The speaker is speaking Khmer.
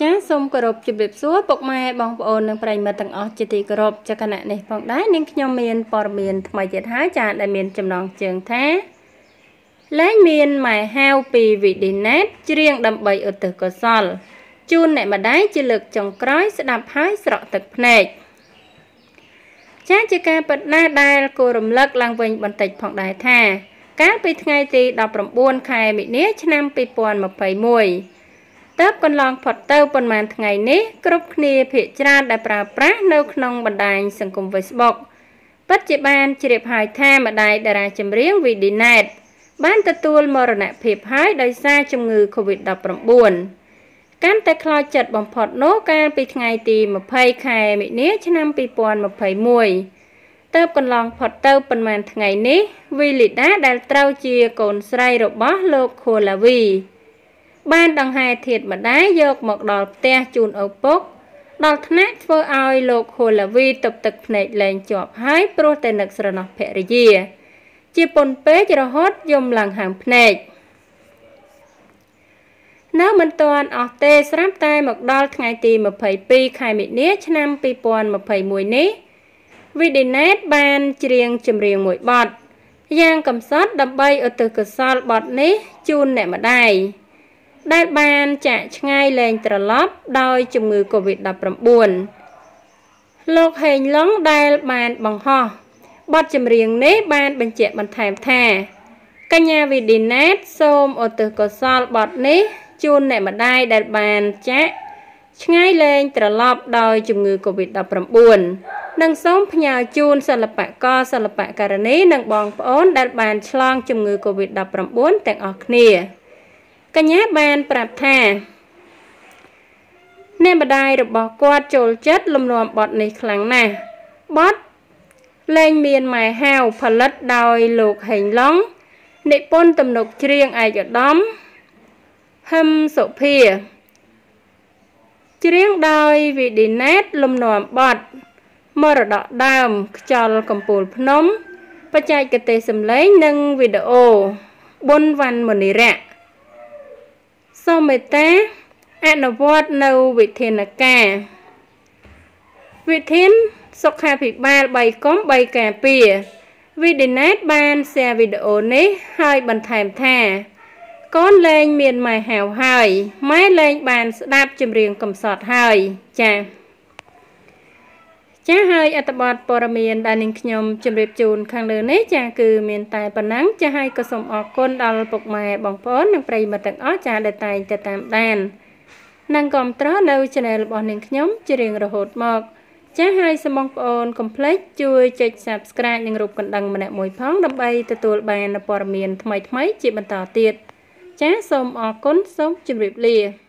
ចាសូមគោរពជម្រាបសួរពុកម៉ែបងប្អូននិងប្រិយមិត្តទាំងអស់ជាទីគោរពចាគណៈនេះផងដែរនាងខ្ញុំមានព័ត៌មានថ្មីទៀតហើយចាដែលមានចំណងជើងថាលែងមានម៉ែហាវពីវីឌីណេតច្រៀងដើម្បីឧទ្ទិសកុសលជូនអ្នកម្ដាយជាលើកចុងក្រោយស្ដាប់ហើយស្រក់ទឹកភ្នែកចាជាការពិតណាស់ដែលគួររំលឹកឡើងវិញបន្តិចផងដែរថា កាលពីថ្ងៃទី19ខែមិនិនាឆ្នាំ2021 តើបកន្លងផុតទៅប៉ុន្មានថ្ងៃនេះគ្រប់គ្នាភាកច្រើនដែលប្រើប្រាស់នៅក្នុងបណ្ដាញសង្គម Facebook ពិតជាបានជ្រាបហើយថាម្ដាយតារាចម្រៀង Vidinet បានទទួលមរណភាពហើយដោយសារជំងឺ Covid-19 កាន់តែខ្លោចចិត្តបំផុតនោះកាលពីថ្ងៃទី20ខែមិនិនាឆ្នាំ2021តើបកន្លងផុតទៅប៉ុន្មានថ្ងៃនេះវីលីដាដែលត្រូវជាកូនស្រីរបស់លោកខូឡាវី បានដង្ហែធាតុម្ដាយយកមកដល់ផ្ទះជូនឪពុកដល់ថ្នាក់ធ្វើឲ្យលោកហូឡាវីទប់ទឹកភ្នែកលែងជាប់ហើយព្រោះតែនឹកស្រណោះភរិយា ជាពុនពេករហូតយំឡើងហើមភ្នែកនៅមិនទាន់អស់ទេស្រាប់តែមកដល់ថ្ងៃទី22ខែមិនិនាឆ្នាំ2021នេះ Vidinet បានច្រៀងចម្រៀងមួយបទយ៉ាងកំសត់ដើម្បីឧទ្ទិសកុសលបទនេះជូនអ្នកម្ដាយ ដែលបានចាក់ឆ្ងាយលែងត្រឡប់ដោយជំងឺ Covid-19 លោកហេងឡុងដែលបានបង្ហោះបទចម្រៀងនេះបានបញ្ជាក់បន្ថែមថាកញ្ញាវីឌីណេតសូមឧទ្ទិសកុសលបទនេះជូនអ្នកម្ដាយដែលបានចាក់ឆ្ងាយលែងត្រឡប់ដោយជំងឺ Covid-19 និងសូមផ្ញើជូនសិល្បករសិល្បករនីនិងបងប្អូនដែលបានឆ្លងជំងឺ Covid-19 ទាំងអស់គ្នា កញ្ញាបានប្រាប់ថាអ្នកម្ដាយរបស់គាត់ចូលចិត្តលំនាំបទនេះខ្លាំងណាស់បទលែងមានម៉ែហាវផលិតដោយលោកហេងឡុងនិពន្ធទំនុកច្រៀងឯកឧត្តមហឹមសុភាច្រៀងដោយវីឌីណេតលំនាំបទមរតកដើមខ្យល់កំពូលភ្នំ បច្ចេកទេសសម្លេងនិងវីដេអូប៊ុនវ៉ាន់មនីរៈ សូមមេត្តាអនុវត្តនៅវិធានការវិធានសុខាភិបាល3កុំ3ការពារវីឌីណេតបានแชร์វីដេអូនេះហើយបន្ថែមថាកូនលែងមានម៉ែហៅហើយម៉ែលែងបានស្ដាប់ចម្រៀងកំសត់ហើយចា៎ ចាហើយអត្ថបទព័ត៌មានដែលនាងខ្ញុំជម្រាបជូនខាងលើនេះចាគឺមានតែប៉ុណ្ណឹងចាហើយក៏សូមអរគុណដល់ពុកម៉ែបងប្អូននិងប្រិយមិត្តទាំងអស់ចាដែលតែងតែតាមដាននិងគ្រប់គ្រងនៅ Channel របស់នាងខ្ញុំជារៀងរហូតមកចាហើយសូមបងប្អូនកុំភ្លេចជួយចុច Subscribe និងរូបកណ្ដឹងម្នាក់មួយផងដើម្បីទទួលបានព័ត៌មានថ្មីៗជាបន្តទៀតចាសូមអរគុណសូមជម្រាបលា